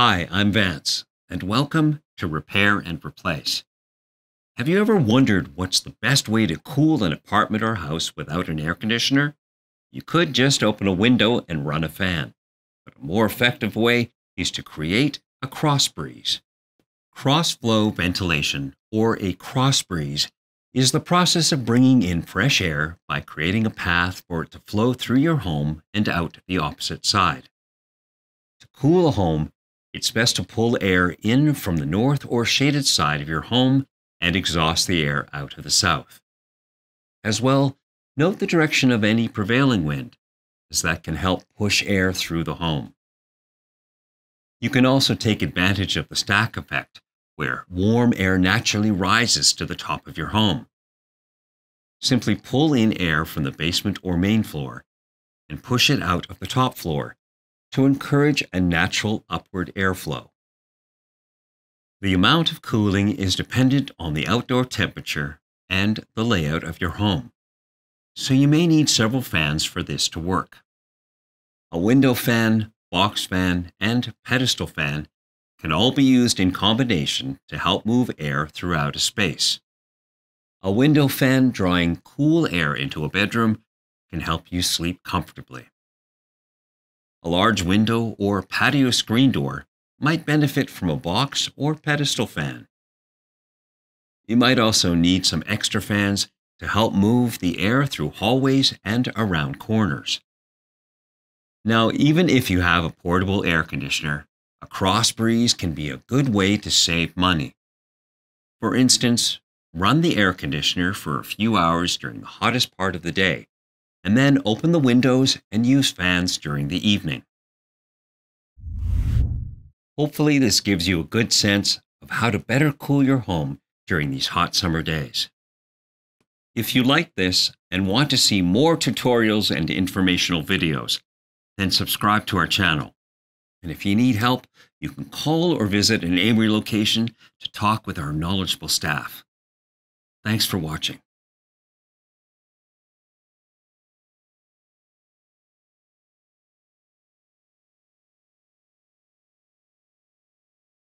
Hi, I'm Vance, and welcome to Repair and Replace. Have you ever wondered what's the best way to cool an apartment or house without an air conditioner? You could just open a window and run a fan, but a more effective way is to create a cross breeze. Cross flow ventilation, or a cross breeze, is the process of bringing in fresh air by creating a path for it to flow through your home and out the opposite side. To cool a home, it's best to pull air in from the north or shaded side of your home and exhaust the air out of the south. As well, note the direction of any prevailing wind, as that can help push air through the home. You can also take advantage of the stack effect, where warm air naturally rises to the top of your home. Simply pull in air from the basement or main floor and push it out of the top floor to encourage a natural upward airflow. The amount of cooling is dependent on the outdoor temperature and the layout of your home, so you may need several fans for this to work. A window fan, box fan, and pedestal fan can all be used in combination to help move air throughout a space. A window fan drawing cool air into a bedroom can help you sleep comfortably. A large window or patio screen door might benefit from a box or pedestal fan. You might also need some extra fans to help move the air through hallways and around corners. Now, even if you have a portable air conditioner, a cross breeze can be a good way to save money. For instance, run the air conditioner for a few hours during the hottest part of the day and then open the windows and use fans during the evening. Hopefully, this gives you a good sense of how to better cool your home during these hot summer days. If you like this and want to see more tutorials and informational videos, then subscribe to our channel. And if you need help, you can call or visit an AMRE location to talk with our knowledgeable staff. Thanks for watching.